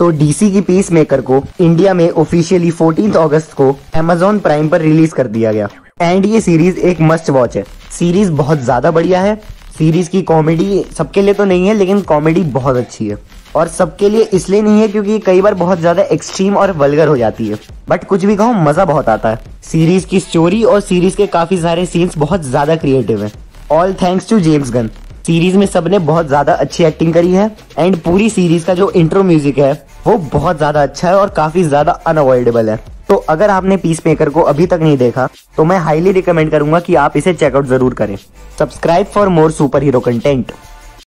तो डीसी की peacemaker को इंडिया में ऑफिशियली 14 अगस्त को अमेजोन प्राइम पर रिलीज़ कर दिया गया। एंड ये सीरीज़ एक मस्ट वॉच है। सीरीज़ बहुत ज़्यादा बढ़िया है। सीरीज़ की कॉमेडी सबके लिए तो नहीं है, लेकिन कॉमेडी बहुत अच्छी है। और सबके लिए इसलिए नहीं है क्योंकि कई बार बहुत ज़्यादा एक्सट्रीम और वल्गर हो जाती है। बट कुछ भी कहो, मज़ा बहुत आता है। सीरीज़ की स्टोरी और सीरीज़ के काफ़ी सारे सीन्स बहुत ज़्यादा क्रिएटिव है। All thanks to James Gunn series में सबने बहुत ज़्यादा अच्छी एक्टिंग करी है एंड पूरी सीरीज़ का जो इंट्रो म्यूज़िक है, वो बहुत ज़्यादा अच्छा है और काफ़ी ज़्यादा अनअवॉइडेबल है। तो अगर आपने पीस मेकर को अभी तक नहीं देखा तो मैं हाईली रिकमेंड करूँगा कि आप इसे चेकआउट ज़रूर करें। Subscribe for more superhero content